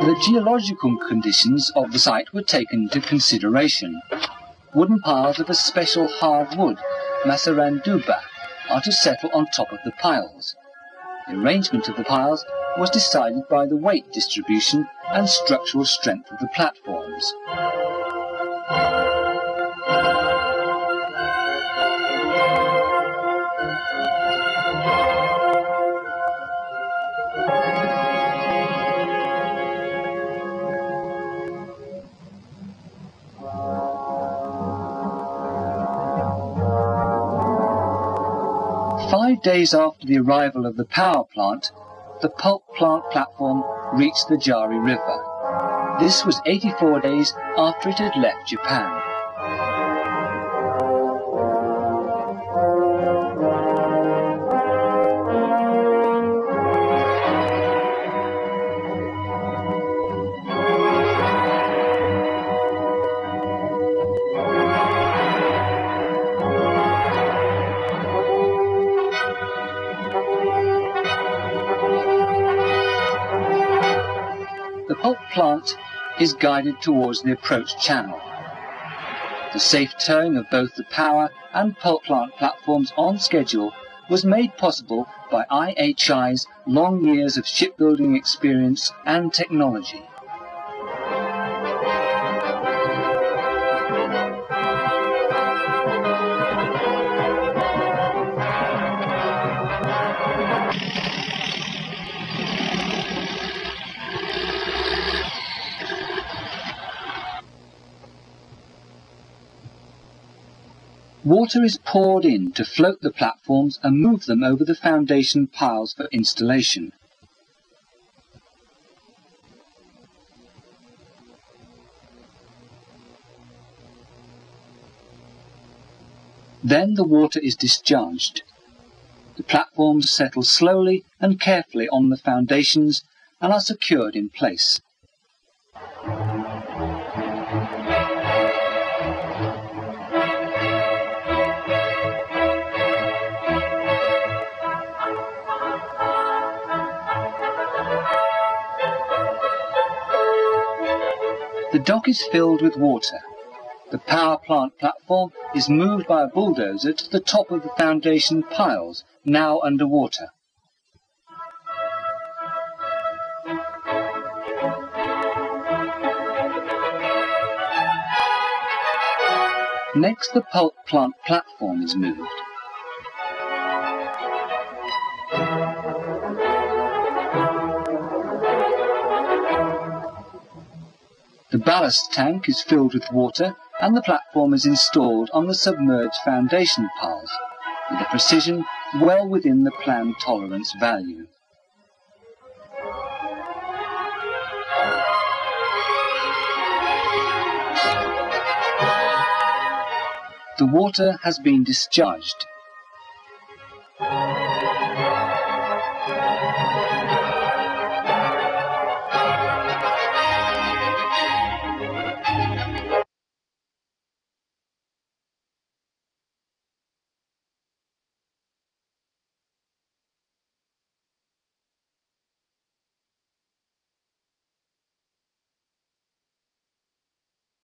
The geological conditions of the site were taken into consideration. Wooden piles of a special hard wood, Masaranduba, are to settle on top of the piles. The arrangement of the piles was decided by the weight distribution and structural strength of the platforms. Five days after the arrival of the power plant, the pulp plant platform reached the Jari River. This was 84 days after it had left Japan. Pulp plant is guided towards the approach channel. The safe towing of both the power and pulp plant platforms on schedule was made possible by IHI's long years of shipbuilding experience and technology. Water is poured in to float the platforms and move them over the foundation piles for installation. Then the water is discharged. The platforms settle slowly and carefully on the foundations and are secured in place. The dock is filled with water. The power plant platform is moved by a bulldozer to the top of the foundation piles, now underwater. Next, the pulp plant platform is moved. The ballast tank is filled with water and the platform is installed on the submerged foundation piles with a precision well within the planned tolerance value. The water has been discharged.